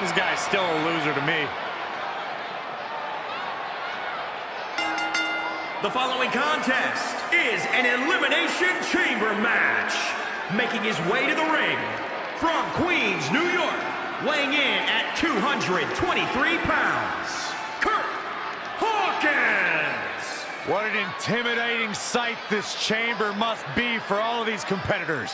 This guy's still a loser to me. The following contest is an Elimination Chamber match. Making his way to the ring from Queens, New York, weighing in at 223 pounds, Kurt Hawkins. What an intimidating sight this chamber must be for all of these competitors.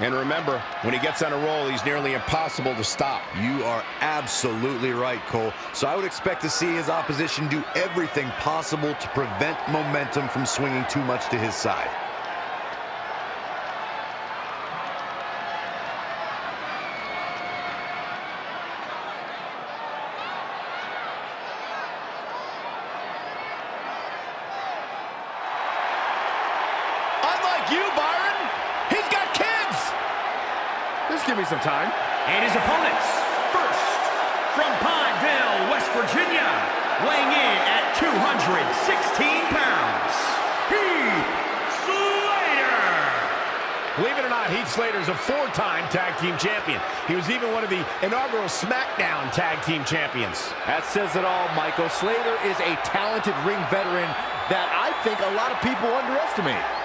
And remember, when he gets on a roll, he's nearly impossible to stop. You are absolutely right, Cole. So I would expect to see his opposition do everything possible to prevent momentum from swinging too much to his side. Unlike you, Byron, he's got kids. Just give me some time. And his opponents, first, from Pineville, West Virginia, weighing in at 216 pounds, Heath Slater. Believe it or not, Heath Slater is a four-time tag team champion. He was even one of the inaugural SmackDown tag team champions. That says it all, Michael. Slater is a talented ring veteran that I think a lot of people underestimate.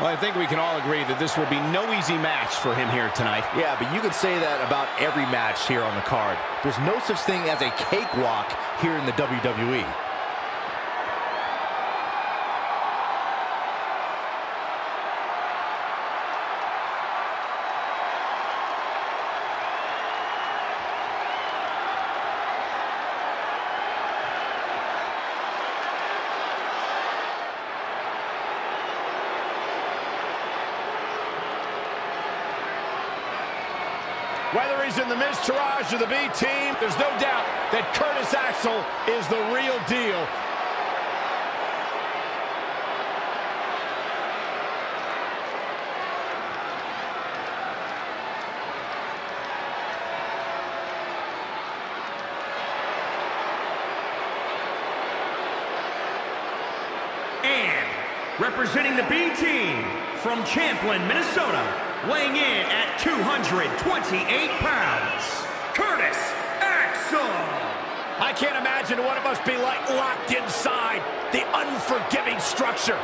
Well, I think we can all agree that this will be no easy match for him here tonight. Yeah, but you can say that about every match here on the card. There's no such thing as a cakewalk here in the. WWE. Whether he's in the Taraj or the B team, there's no doubt that Curtis Axel is the real deal. And representing the B team from Champlin, Minnesota, weighing in at 228 pounds, Curtis Axel. I can't imagine what it must be like locked inside the unforgiving structure.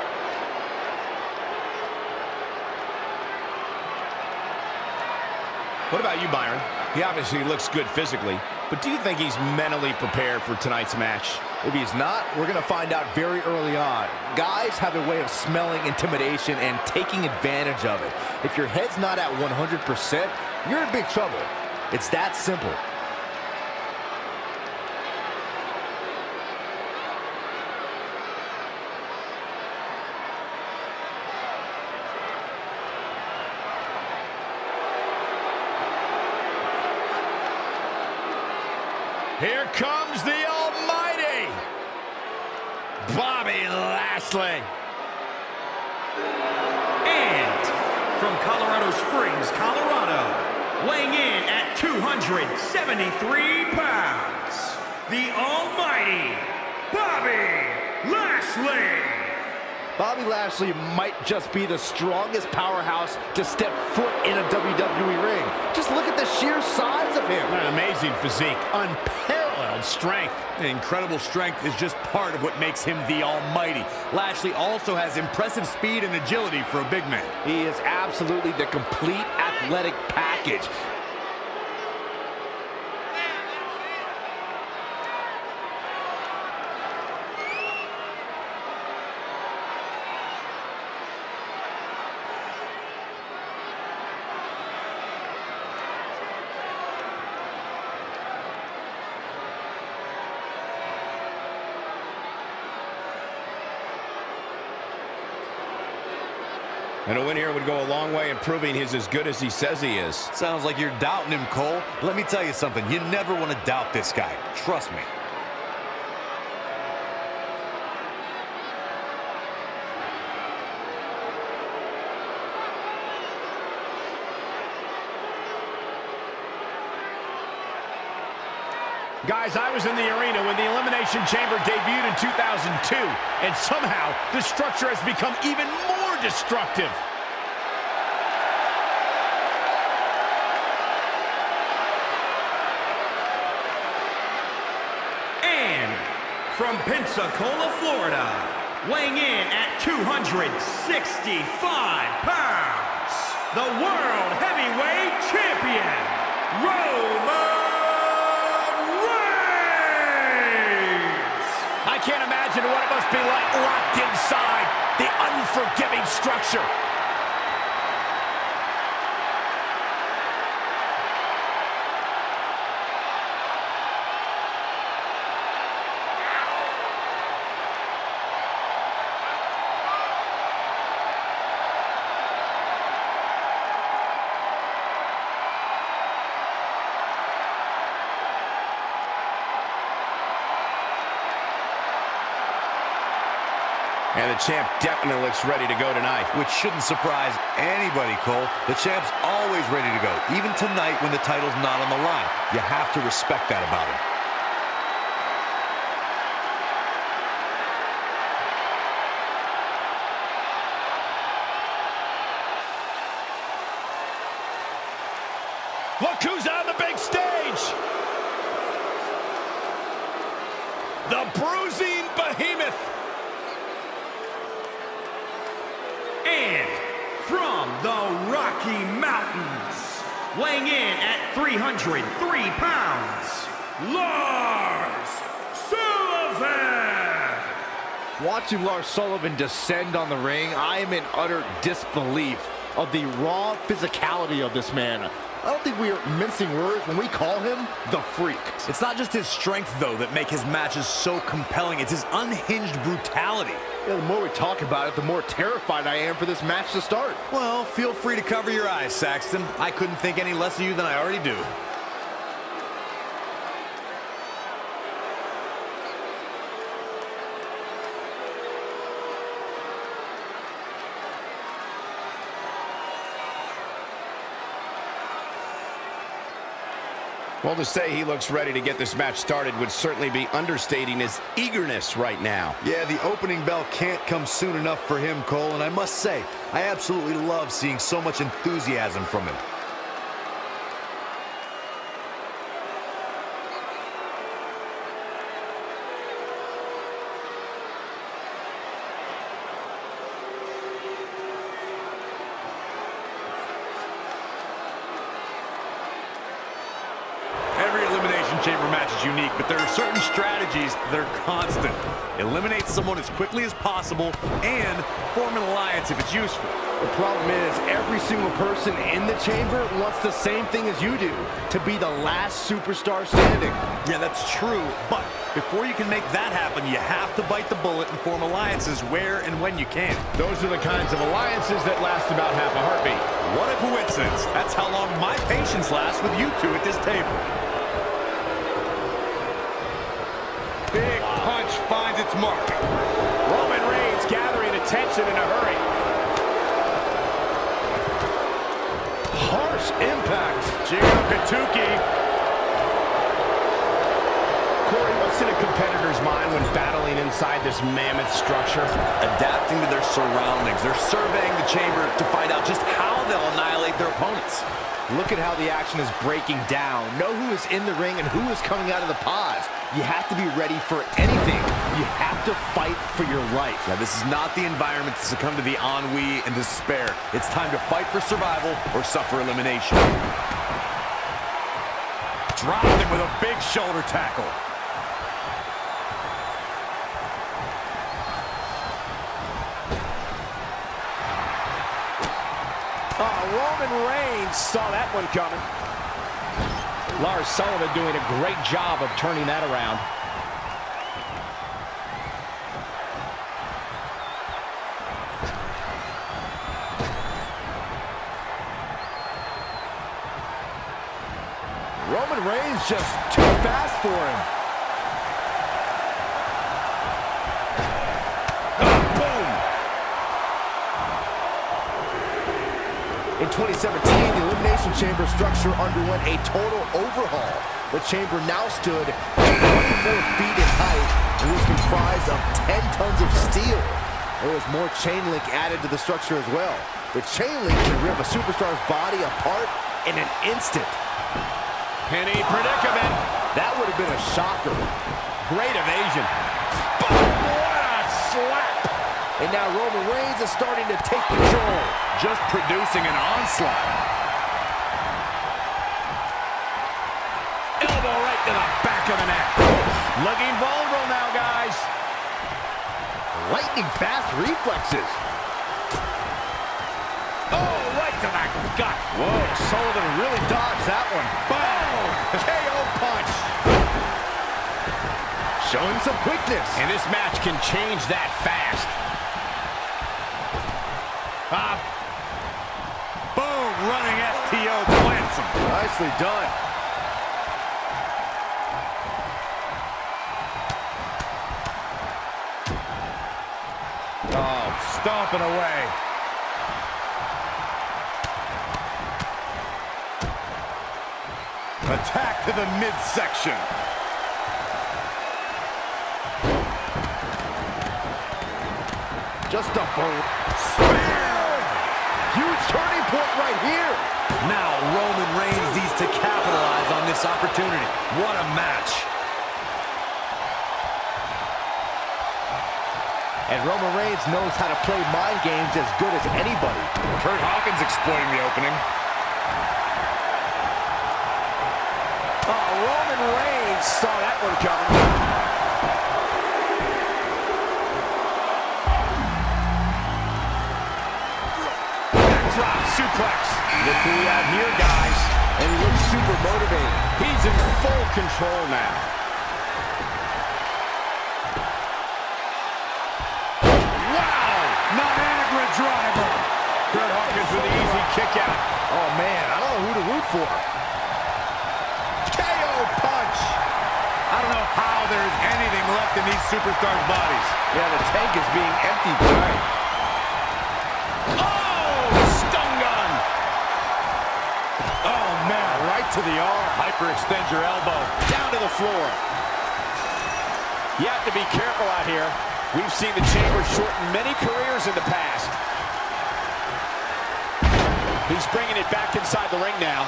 What about you, Byron? He obviously looks good physically, but do you think he's mentally prepared for tonight's match? If he's not, we're going to find out very early on. Guys have a way of smelling intimidation and taking advantage of it. If your head's not at 100%, you're in big trouble. It's that simple. 173 pounds, the almighty Bobby Lashley. Bobby Lashley might just be the strongest powerhouse to step foot in a WWE ring. Just look at the sheer size of him. An amazing physique, unparalleled strength. The incredible strength is just part of what makes him the almighty. Lashley also has impressive speed and agility for a big man. He is absolutely the complete athletic package. And a win here would go a long way in proving he's as good as he says he is. Sounds like you're doubting him, Cole. Let me tell you something. You never want to doubt this guy. Trust me. Guys, I was in the arena when the Elimination Chamber debuted in 2002, and somehow this structure has become even more destructive. And from Pensacola, Florida, weighing in at 265 pounds, the World Heavyweight Champion, Roman Reigns! I can't imagine what it must be like locked inside unforgiving structure. And the champ definitely looks ready to go tonight. Which shouldn't surprise anybody, Cole. The champ's always ready to go, even tonight when the title's not on the line. You have to respect that about him. Sullivan descend on the ring, I am in utter disbelief of the raw physicality of this man. I don't think we are mincing words when we call him the Freak. It's not just his strength, though, that make his matches so compelling. It's his unhinged brutality. Yeah, the more we talk about it, the more terrified I am for this match to start. Well, feel free to cover your eyes, Saxton. I couldn't think any less of you than I already do. Well, to say he looks ready to get this match started would certainly be understating his eagerness right now. Yeah, the opening bell can't come soon enough for him, Cole, and I must say, I absolutely love seeing so much enthusiasm from him. Every Elimination Chamber match is unique, but there are certain strategies that are constant. Eliminate someone as quickly as possible and form an alliance if it's useful. The problem is, every single person in the chamber wants the same thing as you do, to be the last superstar standing. Yeah, that's true, but before you can make that happen, you have to bite the bullet and form alliances where and when you can. Those are the kinds of alliances that last about half a heartbeat. What a coincidence. That's how long my patience lasts with you two at this table. Big punch finds its mark. Roman Reigns gathering attention in a hurry. Harsh impact. Jiro Katuki. Corey, what's in a competitor's mind when battling inside this mammoth structure? Adapting to their surroundings. They're surveying the chamber to find out just how they'll annihilate their opponents. Look at how the action is breaking down. Know who is in the ring and who is coming out of the pods. You have to be ready for anything. You have to fight for your life. Now, this is not the environment to succumb to the ennui and despair. It's time to fight for survival or suffer elimination. Dropped him with a big shoulder tackle. Roman Reigns saw that one coming. Lars Sullivan doing a great job of turning that around. Roman Reigns just too fast for him. 2017, the Elimination Chamber structure underwent a total overhaul. The chamber now stood 24 feet in height and was comprised of 10 tons of steel. There was more chain link added to the structure as well. The chain link can rip a superstar's body apart in an instant. Penny predicament. That would have been a shocker. Great evasion. Boom! What a slap! And now Roman Reigns is starting to take control. Just producing an onslaught. Elbow right to the back of the neck. Looking vulnerable now, guys. Lightning fast reflexes. Oh, right to the gut. Whoa, Sullivan really dodged that one. Boom! KO oh, punch. Showing some quickness. And this match can change that fast. Boom, running STO plants him. Nicely done. Oh, stomping away. Attack to the midsection. Just a boom. Spear! Huge turning point right here. Now Roman Reigns needs to capitalize on this opportunity. What a match. And Roman Reigns knows how to play mind games as good as anybody. Kurt Hawkins exploiting the opening. Oh, Roman Reigns saw that one coming. Backdrop suplex. Look who we have here, guys. And he looks super motivated. He's in full control now. Wow! Niagara driver. Kurt Hawkins with the easy kick out. Oh, man, I don't know who to root for. KO punch. I don't know how there's anything left in these superstars' bodies. Yeah, the tank is being emptied tonight. To the arm. Hyperextend your elbow. Down to the floor. You have to be careful out here. We've seen the Chamber shorten many careers in the past. He's bringing it back inside the ring now.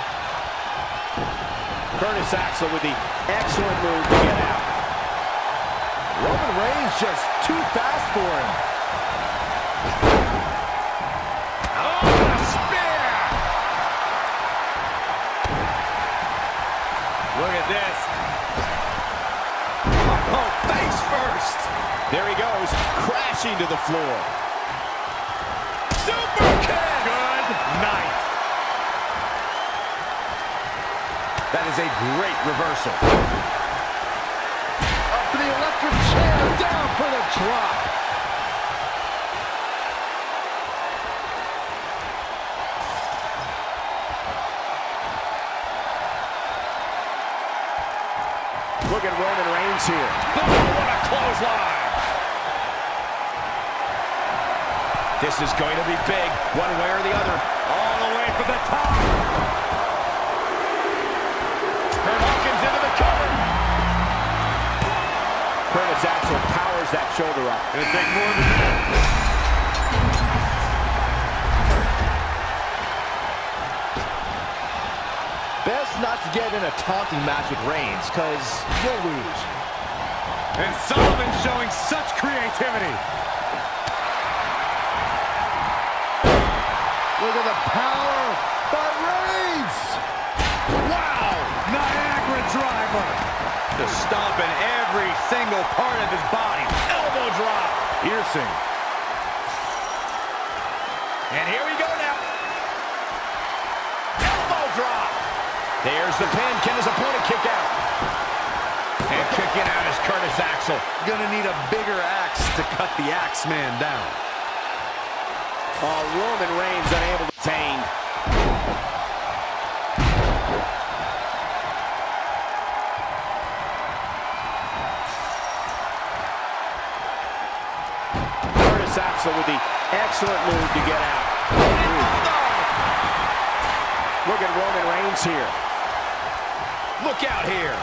Curtis Axel with the excellent move to get out. Roman Reigns just too fast for him. This. Oh, face first. There he goes, crashing to the floor. Super kick. Good night. That is a great reversal. Up for the electric chair, down for the drop. This is going to be big, one way or the other. All the way for the top. Kurt Hawkins into the cover. Curtis Axel powers that shoulder up. Gonna take more than that. Best not to get in a taunting match with Reigns, because you'll lose. And Sullivan showing such creativity. Power by Reigns! Wow! Niagara driver. Just stomping every single part of his body. Elbow drop. Piercing. And here we go now. Elbow drop. There's the pin. Can his opponent kick out? And kicking out is Curtis Axel. Gonna need a bigger axe to cut the axe man down. Oh, Roman Reigns unable to tame. Curtis Axel with the excellent move to get out. Look at Roman Reigns here. Look out here.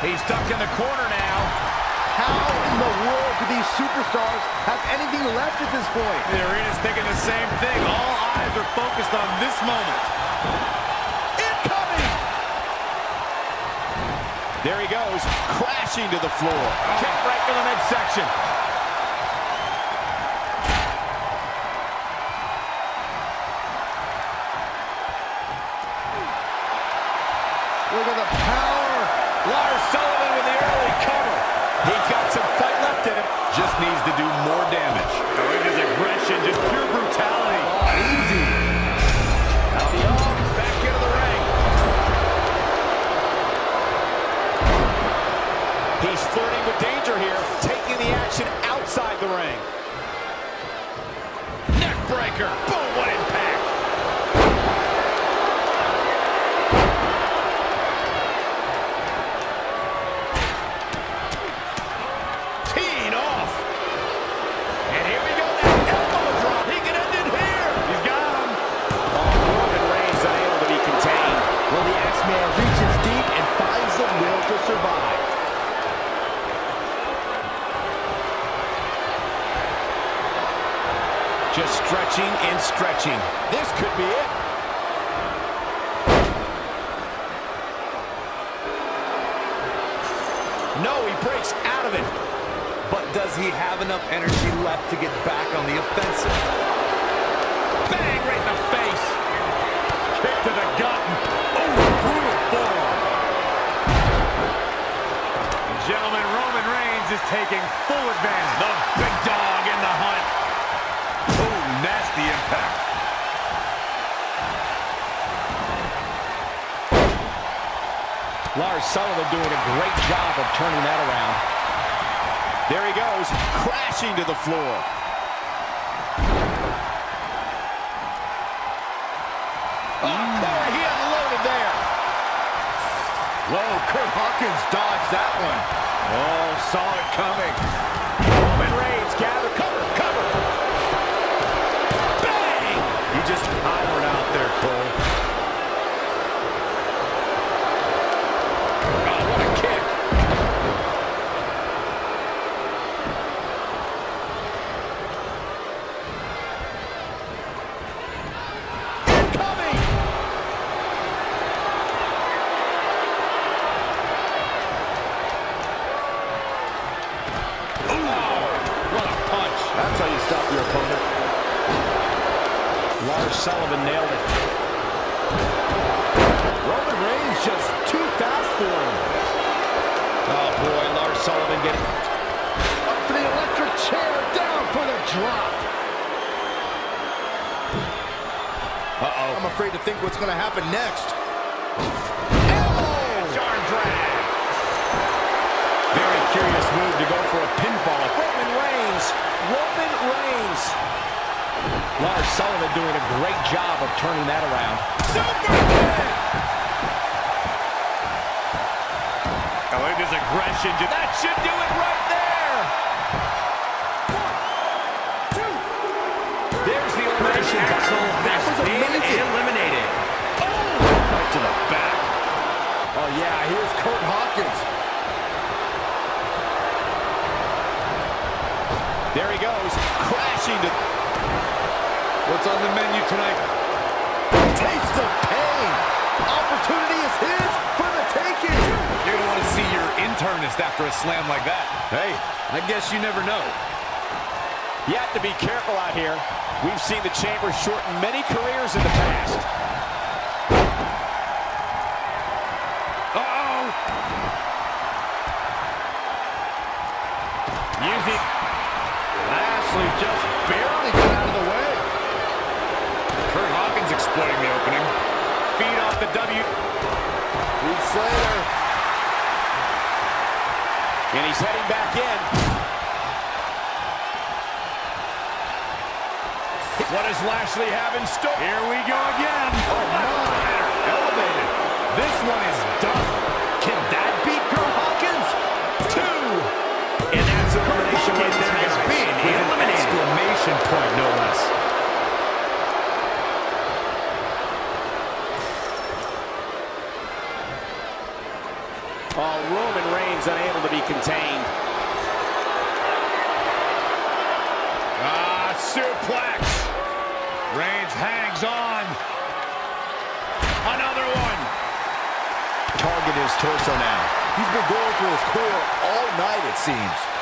He's stuck in the corner now. How in the world do these superstars have anything left at this point? The arena's thinking the same thing. All eyes are focused on this moment. Incoming! There he goes, crashing to the floor. Kick right to the midsection. Action outside the ring. Neck stretching. This could be it. No, he breaks out of it. But does he have enough energy left to get back on the offensive? Bang right in the face. Kick to the gut. Oh, brutal forearm. Gentlemen, Roman Reigns is taking full advantage. The big dog in the hunt. Nasty impact. Lars Sullivan doing a great job of turning that around. There he goes, crashing to the floor. Oh, Corey, he unloaded there. Whoa, Kurt Hawkins dodged that one. Oh, saw it coming. Roman Reigns gather, Just out there, Cole. Oh, look at his aggression. That should do it right there. There's the elimination. Axel That was amazing. eliminated. Oh! right to the back. Oh, yeah, here's Kurt Hawkins. There he goes, crashing to... What's on the menu tonight? Taste of pain. Opportunity is his for taking. You're going to want to see your internist after a slam like that. Hey, I guess you never know. You have to be careful out here. We've seen the chamber shorten many careers in the past. And he's heading back in. What does Lashley have in store? Here we go again. Oh, my. Elevated. This one is done. Can that beat Kurt Hawkins? Two. And that's elimination right there, has guys. been With an exclamation point, no less. Oh, Roman Reigns unable to contained. Ah, suplex. Reigns hangs on. Another one. Target his torso now. He's been going for his core all night, it seems.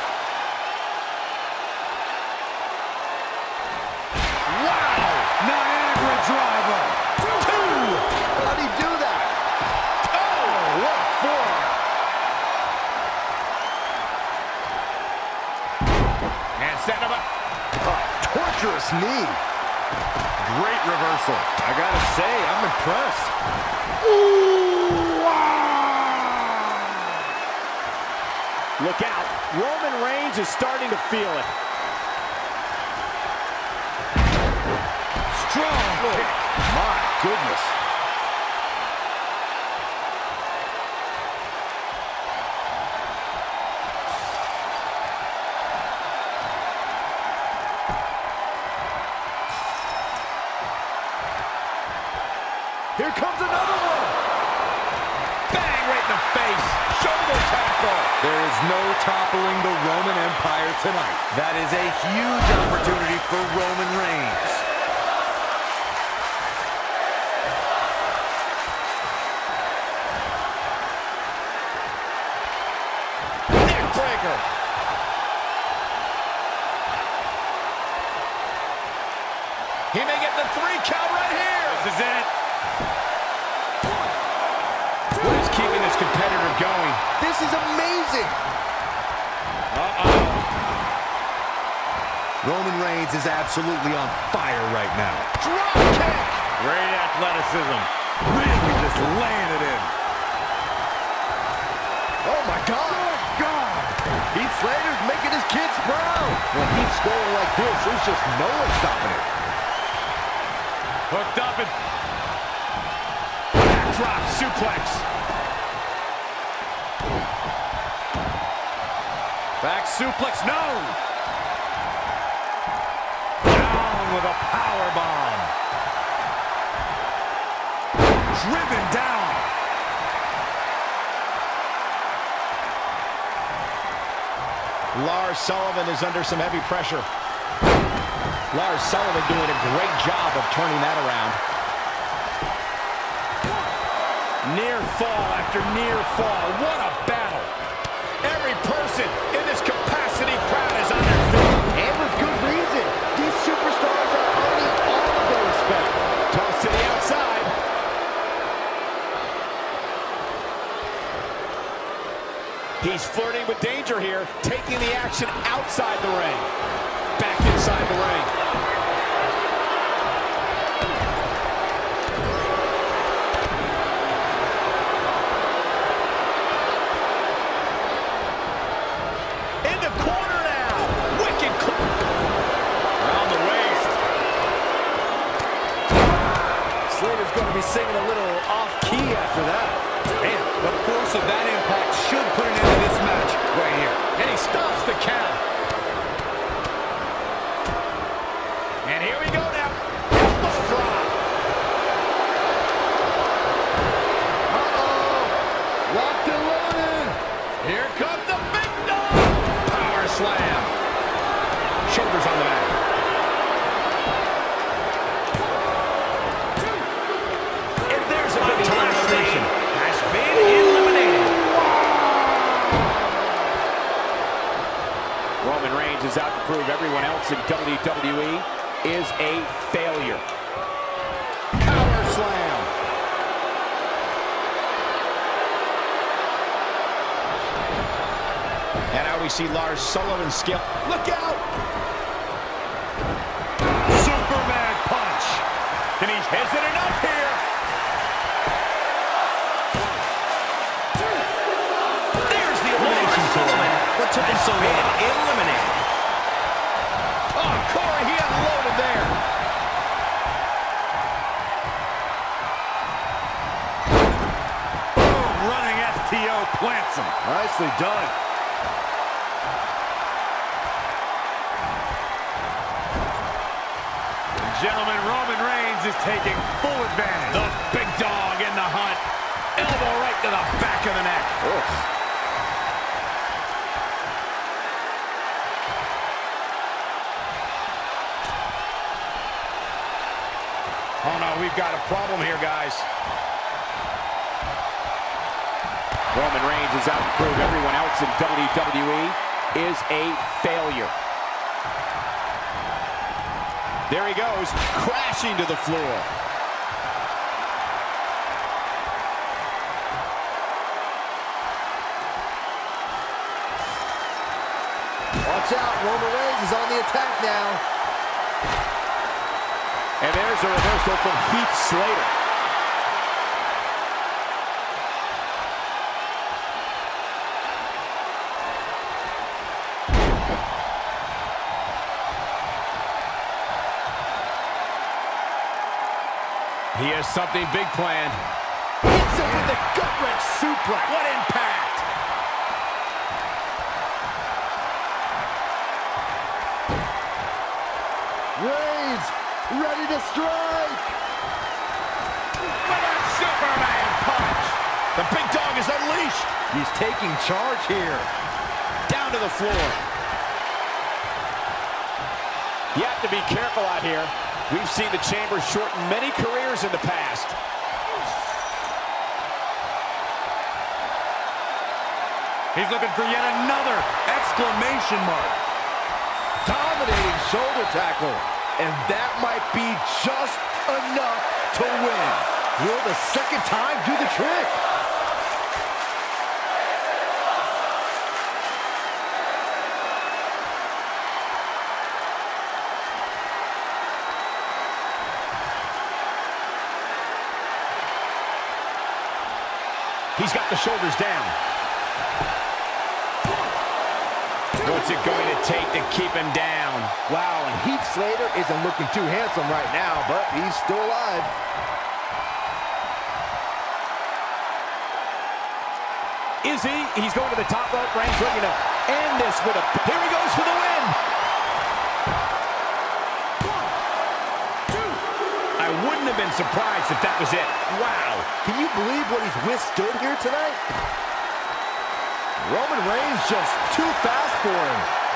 Torturous knee. Great reversal. I gotta say, I'm impressed. Ah! Look out. Roman Reigns is starting to feel it. Strong kick. My goodness. Empire tonight. That is a huge opportunity for Roman Reigns. Neckbreaker. He may get the three count right here. This is it. What is keeping this competitor going? This is amazing. Roman Reigns is absolutely on fire right now. Drop kick. Great athleticism. Really just laying it in. Oh my God. Good God. Heath Slater's making his kids proud. When Heath's scoring like this, there's just no one stopping it. Hooked up and backdrop suplex. Back suplex, no. With a power bomb. Driven down. Lars Sullivan is under some heavy pressure. Lars Sullivan doing a great job of turning that around. Near fall after near fall. What a battle. Every person in He's flirting with danger here, taking the action outside the ring. Back inside the ring. In the corner now. Wicked. Slater's going to be singing a little off-key after that. And. Here comes the big dog. Power slam. Shoulders on the mat. And there's a big elimination. has been eliminated. Roman Reigns is out to prove everyone else in WWE is a failure. We see Lars Sullivan skill. Look out! Superman punch. Can he is it enough here? There's the elimination tournament. What took him so long? eliminated. Oh, Corey, he unloaded there. Boom, running STO plants him. Nicely done. Taking full advantage. The big dog in the hunt. Elbow right to the back of the neck. Oh. Oh, no, we've got a problem here, guys. Roman Reigns is out to prove everyone else in WWE is a failure. There he goes, crashing to the floor. Watch out, Roman Reigns is on the attack now. And there's a reversal from Heath Slater. He has something big planned. Hits him with a gut-wrench suplex. What impact! Reigns, ready to strike. With a Superman punch! The big dog is unleashed! He's taking charge here. Down to the floor. You have to be careful out here. We've seen the Chamber shorten many careers in the past. He's looking for yet another exclamation mark. Dominating shoulder tackle. And that might be just enough to win. Will the second time do the trick? He's got the shoulders down. What's it going to take to keep him down? Wow, and Heath Slater isn't looking too handsome right now, but he's still alive. Is he? He's going to the top rope. Reigns looking to end this with a... Here he goes for the win! Wouldn't have been surprised if that was it. Wow. Can you believe what he's withstood here tonight? Roman Reigns just too fast for him.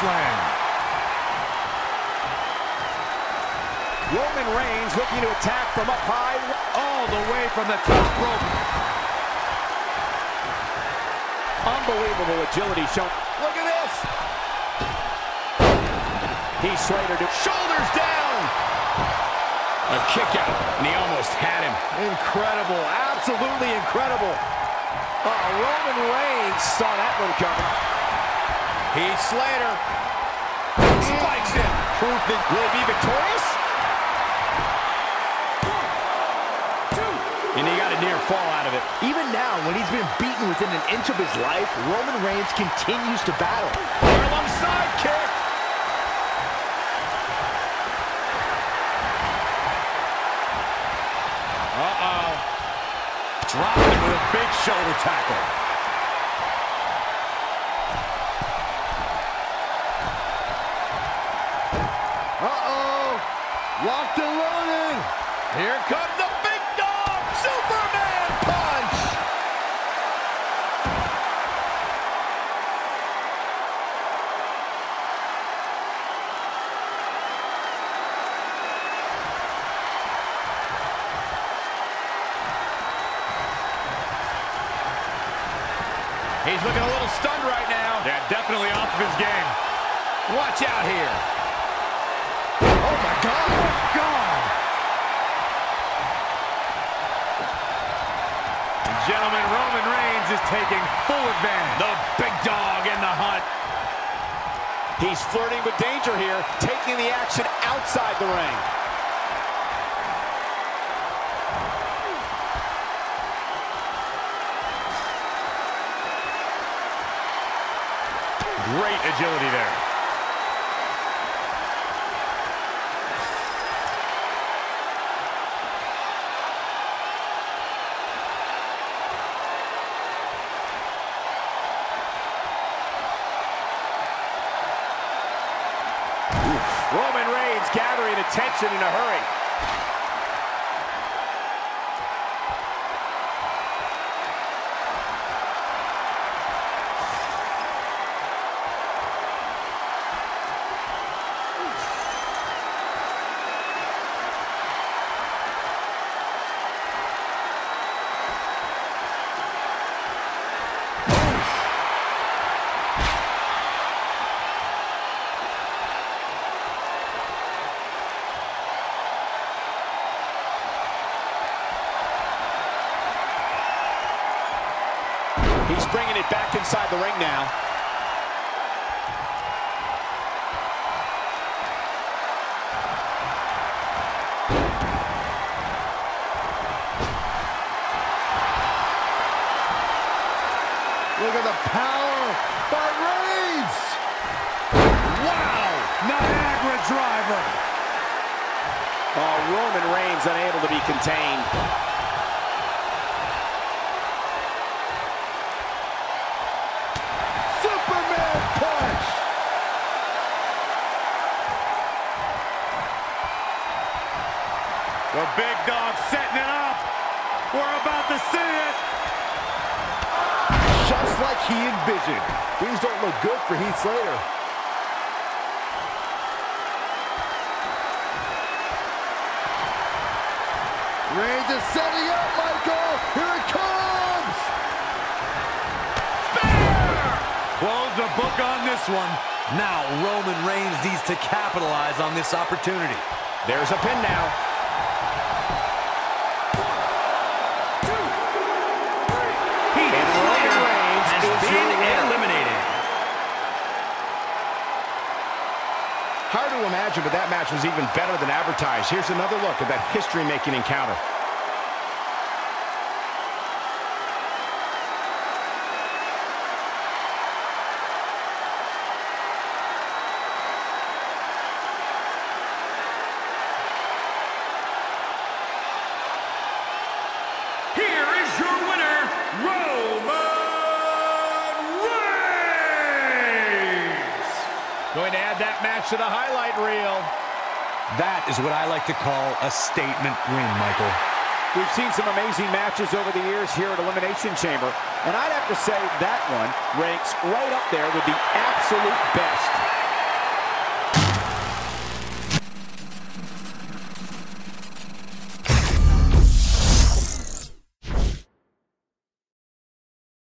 Slam. Roman Reigns looking to attack from up high. All the way from the top rope. Unbelievable agility shown. Look at this. Heath Slater to shoulders down. A kick out, and he almost had him. Incredible. Absolutely incredible. Oh, Roman Reigns saw that one coming. Heath Slater spikes him. Proof that will he be victorious? And he got a near fall out of it. Even now, when he's been beaten within an inch of his life, Roman Reigns continues to battle. Harlem sidekick. Uh-oh. Dropped him with a big shoulder tackle. Uh-oh. Locked and loaded. Here comes the big dog. Superman punch. He's looking a little taking full advantage. The big dog in the hunt. He's flirting with danger here, taking the action outside the ring. Great agility there. Attention in a hurry. Power by Reigns. Wow! Niagara driver. Oh, Roman Reigns unable to be contained. He envisioned. Things don't look good for Heath Slater. Reigns is setting up, Michael. Here it comes. Close the book on this one. Now Roman Reigns needs to capitalize on this opportunity. There's a pin now. Heath And Roman Slater Reigns has is been eliminated. Hard to imagine, but that match was even better than advertised. Here's another look at that history-making encounter. Here is your winner, Roman Reigns. Going to add that match to the highlight reel. That is what I like to call a statement win, Michael. We've seen some amazing matches over the years here at Elimination Chamber, and I'd have to say that one ranks right up there with the absolute best.